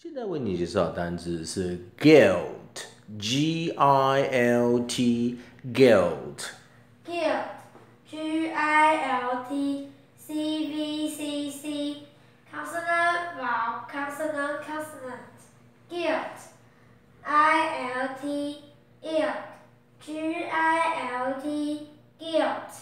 现在为你介绍的单词是 gilt，g i l t，gilt。gilt，g i l t，c v c vowel consonant consonant gilt, I L T t，ill，g G I L T gilt.